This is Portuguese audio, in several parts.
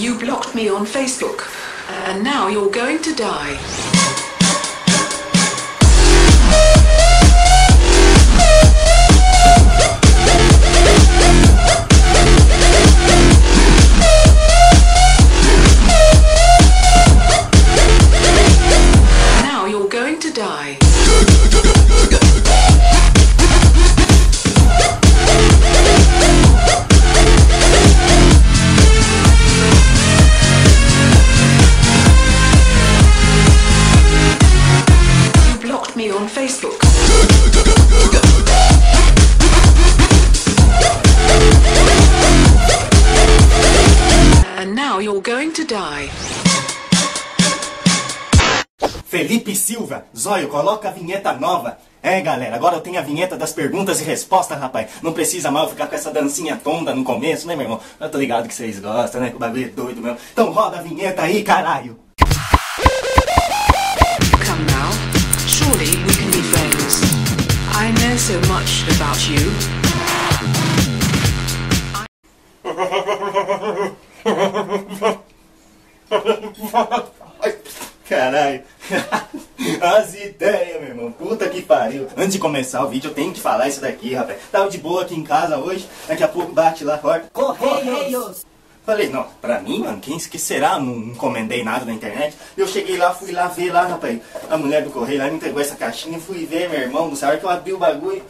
You blocked me on Facebook, and now you're going to die. Felipe Silva, Zóio, coloca a vinheta nova. É, galera, agora eu tenho a vinheta das perguntas e respostas, rapaz. Não precisa mal ficar com essa dancinha tonta no começo, né, meu irmão? Eu tô ligado que vocês gostam, né? Que o bagulho é doido mesmo. Então roda a vinheta aí, caralho. Come now. Surely we can be friends. I know so much about you. Ai, Caralho. As ideias, meu irmão. Puta que pariu. Antes de começar o vídeo, eu tenho que falar isso daqui, rapaz. Tava de boa aqui em casa hoje. Daqui a pouco bate lá fora. Correios! Falei, não, pra mim, mano, quem que será? Não encomendei nada na internet. Eu cheguei lá, fui lá ver lá, rapaz. A mulher do correio lá me entregou essa caixinha. Fui ver, meu irmão, não sabe que eu abri o bagulho.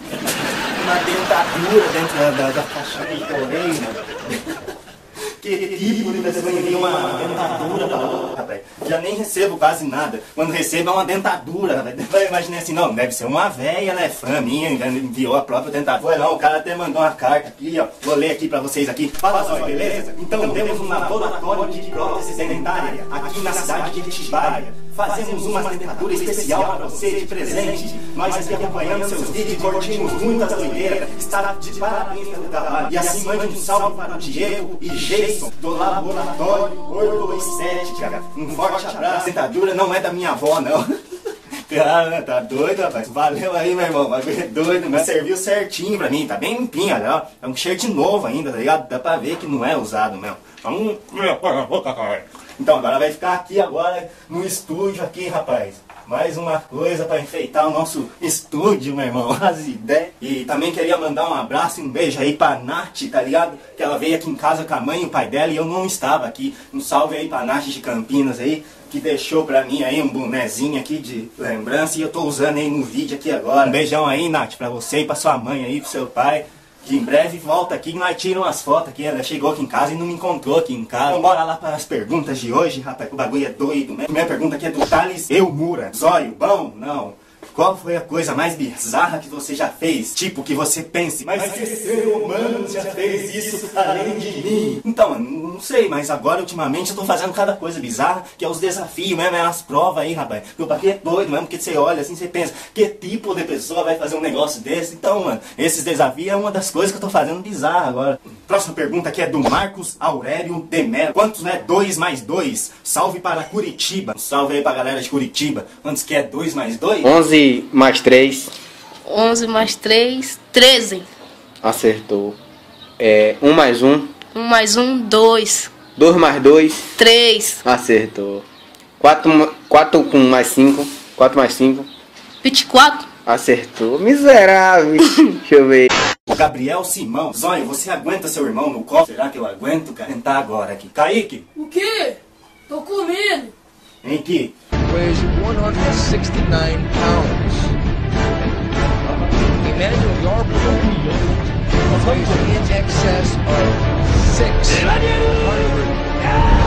Uma dentadura dentro da, da, da caixinha de correio, mano. Que tipo de pessoa envia uma dentadura pra outra, rapaz? Já nem recebo quase nada. Quando recebo é uma dentadura, rapaz. Eu imaginei assim, não, deve ser uma véia, né? Fã minha, enviou a própria dentadura. Não, o cara até mandou uma carta aqui, ó. Vou ler aqui pra vocês aqui. Fala, Zóio, beleza? Então temos um laboratório de prótese dentária aqui na cidade de Itibaia. Fazemos uma dentadura especial para você de presente. Nós aqui acompanhando seus vídeos curtimos muitas doideiras. Está de parabéns pelo trabalho. E assim mande um salve para o Diego e Jason do Laboratório 827, cara. Um forte abraço. A dentadura não é da minha avó, não. Cara, tá doido, rapaz? Valeu aí, meu irmão. Bagulho é doido, mas serviu certinho pra mim. Tá bem limpinho, olha. É um shirt novo ainda, tá ligado? Dá pra ver que não é usado mesmo. Vamos. Então, agora vai ficar aqui agora no estúdio aqui, rapaz. Mais uma coisa pra enfeitar o nosso estúdio, meu irmão. As ideias. E também queria mandar um abraço e um beijo aí pra Nath, tá ligado? Que ela veio aqui em casa com a mãe e o pai dela e eu não estava aqui. Um salve aí pra Nath de Campinas aí, que deixou pra mim aí um bonezinho aqui de lembrança e eu tô usando aí no vídeo aqui agora. Um beijão aí, Nath, pra você e pra sua mãe aí, pro seu pai. Que em breve volta aqui nós tiramos umas fotos aqui. Ela chegou aqui em casa e não me encontrou aqui em casa. Então bora lá para as perguntas de hoje, rapaz. O bagulho é doido, né? Primeira pergunta aqui é do Thales Eumura. Zóio, bom? Não. Qual foi a coisa mais bizarra que você já fez? Tipo, que você pense, mas esse ser humano já fez isso além de mim. Então, não sei, mas agora, ultimamente, eu tô fazendo cada coisa bizarra, que é os desafios mesmo, é as provas aí, rapaz. O bagulho é doido mesmo, porque você olha assim, você pensa, que tipo de pessoa vai fazer um negócio desse? Então, mano, esses desafios é uma das coisas que eu tô fazendo bizarra agora. Próxima pergunta aqui é do Marcos Aurélio Demelo. Quantos é 2 mais 2? Salve para Curitiba. Salve aí pra galera de Curitiba. Quantos que é 2 mais 2? 11 mais 3, 11 mais 3, 13. acertou. É, 1 mais 1, 1 mais 1, 2. 2 mais 2, 3. acertou. 4, 4 com mais 5, 4 mais 5, 24. acertou. Miserável. Deixa eu ver. Gabriel Simão. Zóio, você aguenta seu irmão no colo? Será que eu aguento, cara? Tentar agora aqui. Kaique, O quê? Tô comendo. vem aqui. weighs 169 pounds. Emmanuel Yarborough weighs in excess of 600 pounds.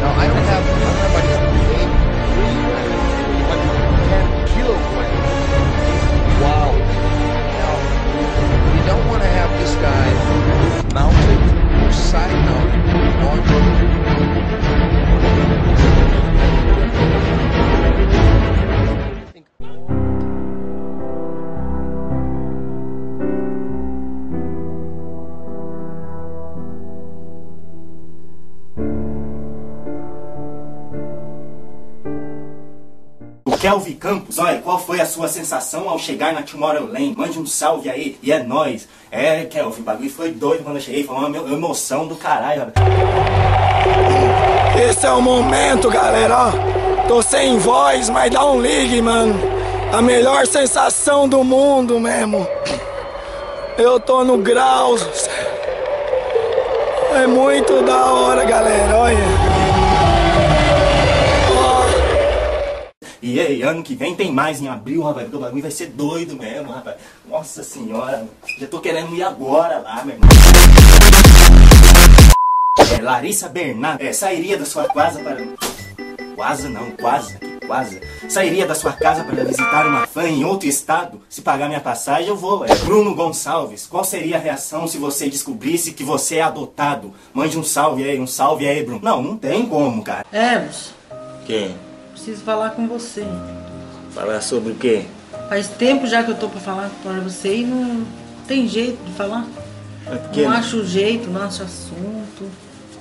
Now, I don't have, Kelvin Campos, olha, qual foi a sua sensação ao chegar na Tomorrowland? Mande um salve aí, e é nóis. É, Kelvin, o bagulho foi doido quando eu cheguei, foi uma emo- emoção do caralho. Esse é o momento, galera. Tô sem voz, mas dá um ligue, mano. A melhor sensação do mundo mesmo. Eu tô no grau. É muito da hora, galera. Olha. E aí, ano que vem tem mais em abril, rapaz, porque o bagulho vai ser doido mesmo, rapaz. Nossa senhora, mano. já tô querendo ir agora lá, meu irmão. É, Larissa Bernardo, é, sairia da sua casa para. Quase não, quase, quase. Sairia da sua casa para visitar uma fã em outro estado? Se pagar minha passagem, eu vou. É, Bruno Gonçalves, qual seria a reação se você descobrisse que você é adotado? Mande um salve aí, um salve aí, Bruno. Não, não tem como, cara. Evos, Quem? Preciso falar com você. Falar sobre o quê? Faz tempo já que eu tô pra falar para você e não tem jeito de falar. É Não acho jeito, não acho assunto.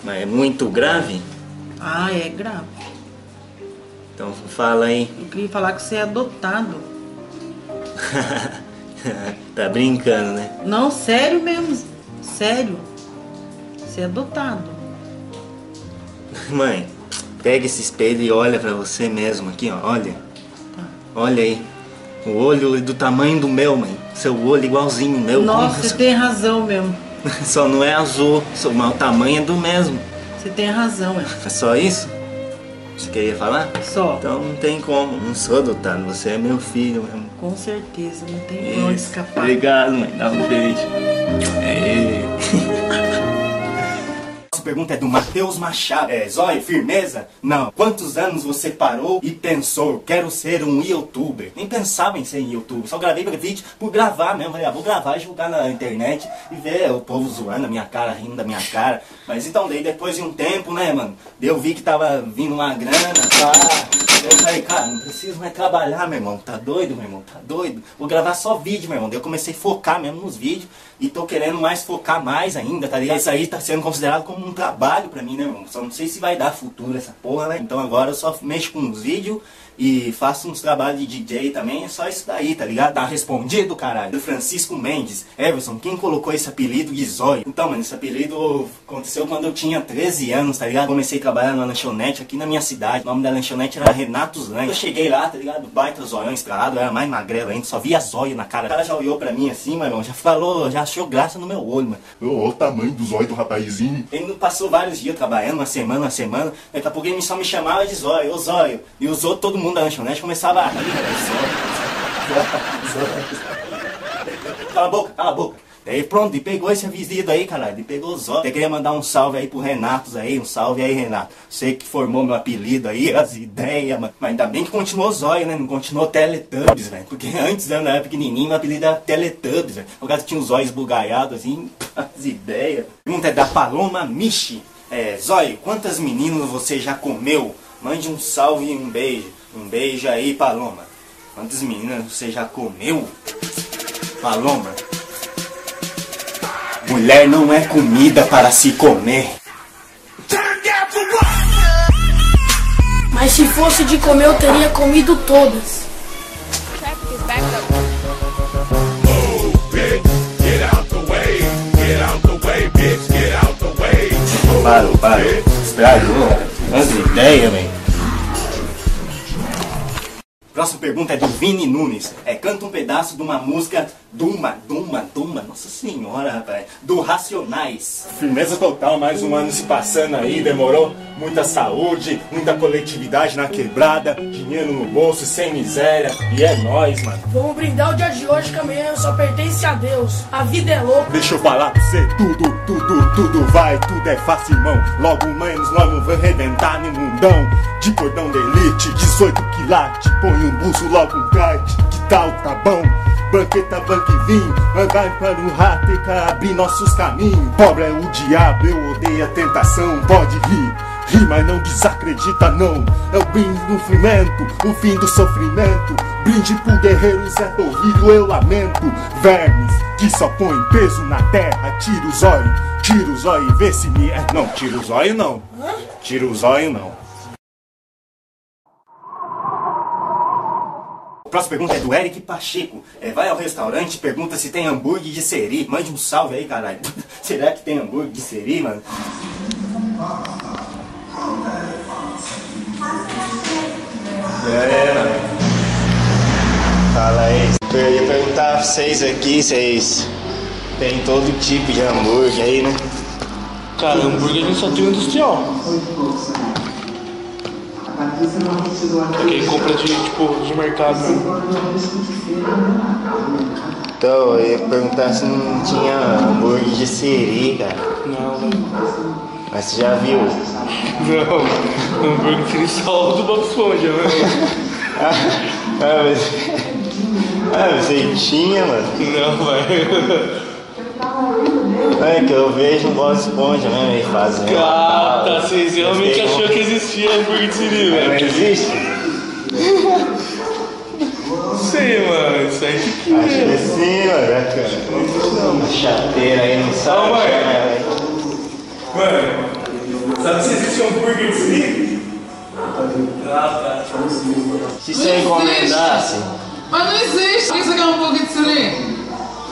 Mas é muito grave? Ah, é grave. Então fala aí. Eu queria falar que você é adotado. tá brincando, né? Não, sério mesmo. Sério. Você é adotado. Mãe, pega esse espelho e olha pra você mesmo aqui, ó. Olha. Olha aí. O olho é do tamanho do meu, mãe. Seu olho igualzinho o meu. Nossa, Como- você tem razão mesmo. Só não é azul, só, mas o tamanho é do mesmo. Você tem razão, é. É só isso? Você queria falar? Só. Então não tem como, não sou adotado, você é meu filho mesmo. Com certeza, não tem Isso. escapar. Obrigado, mãe. Dá um beijo. É. Pergunta é do Matheus Machado. É, Zóio, firmeza? Não. Quantos anos você parou e pensou, quero ser um youtuber? Nem pensava em ser youtuber, só gravei vídeo por gravar mesmo. Falei, ah, vou gravar e jogar na internet e ver o povo zoando a minha cara, rindo da minha cara. Mas então, daí depois de um tempo, né, mano, eu vi que tava vindo uma grana, pá. Eu falei, cara, não preciso mais trabalhar, meu irmão. Tá doido, meu irmão? Tá doido? Vou gravar só vídeo, meu irmão. Eu comecei a focar mesmo nos vídeos. E tô querendo mais focar mais ainda, tá ligado? Isso aí tá sendo considerado como um trabalho pra mim, né, irmão? Só não sei se vai dar futuro essa porra, né? Então agora eu só mexo com os vídeos e faço uns trabalhos de DJ também. É só isso daí, tá ligado? Tá respondido, caralho. Do Francisco Mendes. Everson, quem colocou esse apelido de Zóio? Então, mano, esse apelido aconteceu quando eu tinha 13 anos, tá ligado? Comecei a trabalhar na lanchonete aqui na minha cidade. O nome da lanchonete era Renatos Lanche. Eu cheguei lá, tá ligado? Baita zoião estralado, eu era mais magrelo ainda, só via zóio na cara. O cara já olhou pra mim assim, irmão, já falou, já achou graça no meu olho, mano. Ô, o tamanho do zóio do rapazinho. Ele não passou vários dias trabalhando, uma semana, uma semana. Daqui a pouco ele só me chamava de zóio, ô zóio. E outros, todo mundo da lanchonete começava a rir, zóio. Cala a boca, cala a boca. Daí pronto, e pegou esse aviso aí, caralho. E pegou os olhos. Eu queria mandar um salve aí pro Renatos aí, um salve aí, Renato. Você que formou meu apelido aí, as ideias, mano. Mas ainda bem que continuou zóio, né? Não continuou Teletubbies, velho. Porque antes, né, eu era pequenininho, meu apelido era Teletubbies, velho. Causa que tinha os olhos bugalhados, assim, as ideias. Pergunta é da Paloma Michi. É, Zóio, quantas meninas você já comeu? Mande um salve e um beijo. Um beijo aí, Paloma. Quantas meninas você já comeu? Paloma. Mulher não é comida para se comer. Mas se fosse de comer, eu teria comido todas. Parou, parou. Estragou. As ideias, velho. Próxima pergunta é do Vini Nunes. É, canta um pedaço de uma música Duma, Duma, Duma, nossa senhora, rapaz. Do Racionais. Firmeza total, mais um ano se passando aí, demorou? Muita saúde, muita coletividade na quebrada, dinheiro no bolso, sem miséria, e é nóis, mano. Vamos brindar o dia de hoje que amanhã só pertence a Deus. A vida é louca. Deixa eu falar pra você, tudo, tudo, tudo vai, tudo é fácil, irmão. Logo menos nós não vamos redentar no mundão. De cordão de elite, 18 quilates, põe um buço, logo um kite, que tal, tá bom? Banqueta, banque e vinho, andar para o rato e abrir nossos caminhos. Pobre é o diabo, eu odeio a tentação, pode rir. Ri, mas não desacredita não. É o brinde do frimento, o fim do sofrimento. Brinde pro guerreiro Zé Torrilho, eu lamento. Vermes que só põe peso na terra. Tira o zóio, tira o zóio e vê se me é. Não, tira o zóio não. Tira o zóio não Próxima pergunta é do Eric Pacheco. É, vai ao restaurante, pergunta se tem hambúrguer de seri. Mande um salve aí, caralho. Será que tem hambúrguer de seri, mano? É, mano. Fala aí. Eu ia perguntar pra vocês aqui, vocês tem todo tipo de hambúrguer aí, né? Cara, hambúrguer a gente só tem industrial. Quem compra de, tipo, de mercado mesmo. Então, eu ia perguntar se não tinha hambúrguer de siri, cara. Não, não. Mas você já viu? Não, hambúrguer sem sal do Bob Esponja, né? ah, mas... Ah, você tinha, mano? Não, vai. É que eu vejo um Bob Esponja mesmo aí fazendo. Ah, tá, vocês realmente achou que existia hambúrguer de siri, velho. Não existe? Não sei, mano. Isso aí que que Acho que sim, mano. né? Uma chateira aí não sabe. Ô, mãe. né, Mano, sabe se existe hambúrguer de siri? Ah, tá. Se você encomendasse. Mas não existe. Por que você quer um pouco de siri?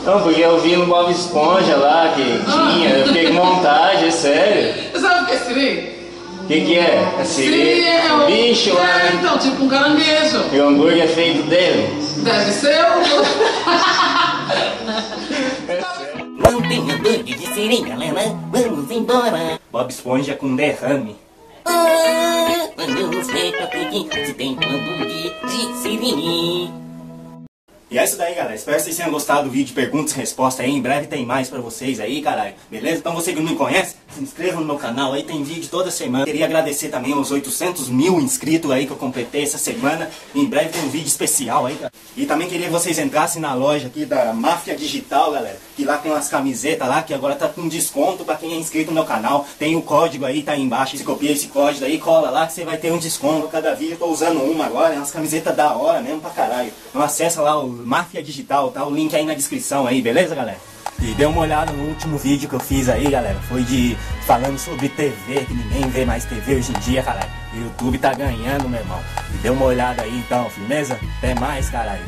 Não, porque eu vi no Bob Esponja lá que tinha, eu fiquei com vontade, é sério. Você sabe o que é siri? O que, que é? É Siri é o... Bicho É, né? então, tipo um caranguejo. E o hambúrguer é feito dele? Deve ser o... Não tem hambúrguer de siri, galera. Vamos embora. Bob Esponja com derrame. Ah, vamos ver pra pedir se tem hambúrguer de siri. E é isso daí, galera. Espero que vocês tenham gostado do vídeo de perguntas e respostas aí. Em breve tem mais pra vocês aí, caralho. Beleza? Então você que não me conhece, se inscreva no meu canal aí. Tem vídeo toda semana. Queria agradecer também aos 800 mil inscritos aí que eu completei essa semana. Em breve tem um vídeo especial aí, cara. E também queria que vocês entrassem na loja aqui da Máfia Digital, galera. Que lá tem umas camisetas lá que agora tá com desconto pra quem é inscrito no meu canal. Tem o código aí, tá aí embaixo. Você copia esse código aí, cola lá que você vai ter um desconto. Cada vídeo eu tô usando uma agora. É umas camisetas da hora mesmo pra caralho. Então acessa lá o Máfia Digital, tá? O link aí na descrição aí, beleza, galera? E dê uma olhada no último vídeo que eu fiz aí, galera. Foi de falando sobre TV, que ninguém vê mais TV hoje em dia, caralho. YouTube tá ganhando, meu irmão. E dê uma olhada aí então, firmeza? Até mais, caralho.